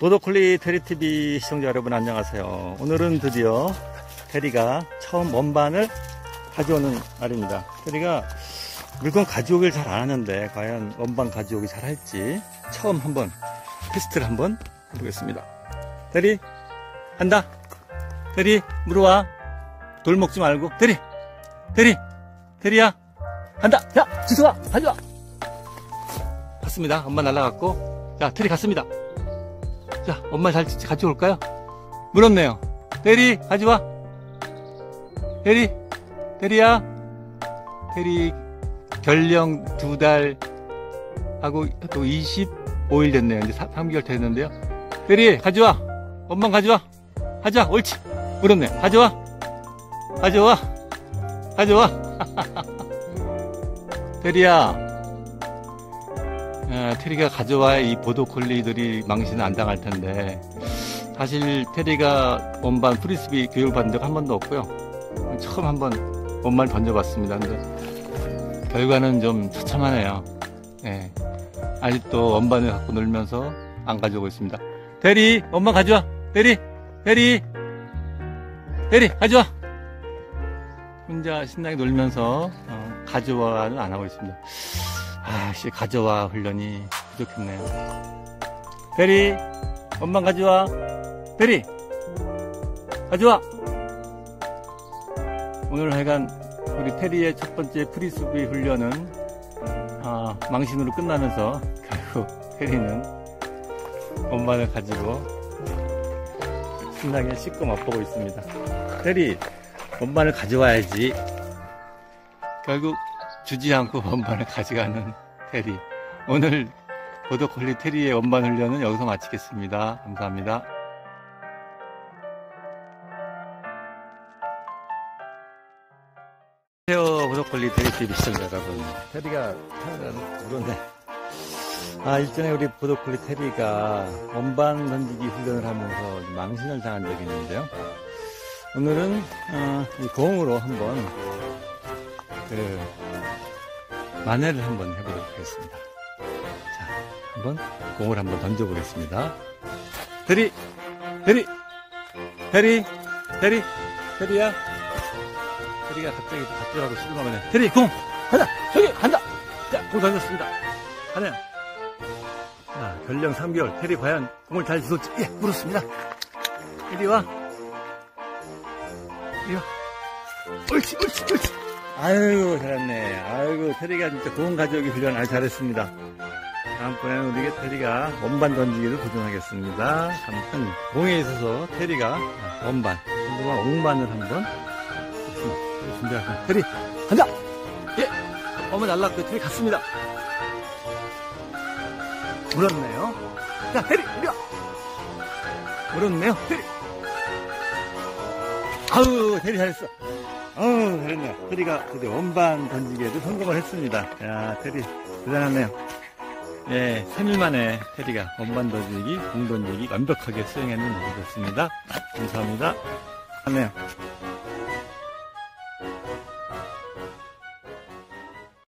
보더콜리 테리TV 시청자 여러분 안녕하세요. 오늘은 드디어 테리가 처음 원반을 가져오는 날입니다. 테리가 물건 가져오길 잘 안 하는데 과연 원반 가져오기 잘 할지 처음 한번 테스트를 한번 해보겠습니다. 테리 한다. 테리 물어와. 돌 먹지 말고 테리 테리 테리야 한다. 자 지수아 가져와. 갔습니다. 엄마 날라갔고 자 테리 갔습니다. 자, 엄마 잘 같이 올까요? 물었네요. 대리, 가져와. 대리, 대리야. 대리, 결령 두 달 하고 또 25일 됐네요. 이제 3개월 됐는데요. 대리, 가져와. 엄마 가져와. 가져와. 옳지. 물었네. 가져와. 가져와. 가져와. 테리야. 아, 테리가 가져와야 이 보더콜리들이 망신을 안 당할 텐데. 사실 테리가 원반 프리스비 교육을 받은 적 한 번도 없고요. 처음 한번 원반을 던져봤습니다. 근데 결과는 좀 처참하네요. 네. 아직도 원반을 갖고 놀면서 안 가져오고 있습니다. 테리 원반 가져와. 테리 테리 테리 가져와. 혼자 신나게 놀면서 어, 가져와는 안 하고 있습니다 아씨 가져와 훈련이. 부족했네요. 베리 엄마 가져와. 베리 가져와. 오늘 하여간 우리 테리의 첫 번째 프리스비 훈련은 아, 망신으로 끝나면서 결국 테리는 엄마를 가지고 신나게 씻고 맛보고 있습니다. 테리 엄마를 가져와야지. 결국 주지 않고 원반을 가져가는 테리. 오늘 보더콜리 테리의 원반 훈련은 여기서 마치겠습니다. 감사합니다. 안녕하세요. 보더콜리 테리 TV 시청자 여러분. 테리가 태어나는 그런데 아, 일전에 우리 보더콜리 테리가 원반 던지기 훈련을 하면서 망신을 당한 적이 있는데요. 오늘은 어, 이 공으로 한번 그 만회를 한번 해보도록 하겠습니다. 자, 한번 공을 한번 던져보겠습니다. 대리, 대리, 대리, 대리, 대리야. 대리가 갑자기 갑자기 실망하네. 대리, 공! 간다! 저기, 간다! 자, 공 던졌습니다. 하나. 자, 결령 3개월. 테리 과연 공을 잘 주웠지? 예, 물었습니다. 이리 와. 이리 와. 옳지, 옳지, 옳지. 아유, 잘했네. 아이고, 테리가 진짜 공 가져오기 훈련 아주 잘했습니다. 다음번에는 우리 테리가 원반 던지기를 도전하겠습니다. 아무튼, 공에 있어서 테리가 원반, 한동안 옹반을 한번 준비하겠습니다. 테리, 간다! 예! 어머 날랐고 테리 갔습니다. 물었네요. 자, 테리, 이리 와! 물었네요, 테리! 아우, 테리 잘했어. 어우, 잘했네. 테리가 드디어 원반 던지기에도 성공을 했습니다. 야, 테리, 대단하네요. 예, 3일 만에 테리가 원반 던지기, 공 던지기 완벽하게 수행했는 모습이었습니다. 감사합니다. 하네요.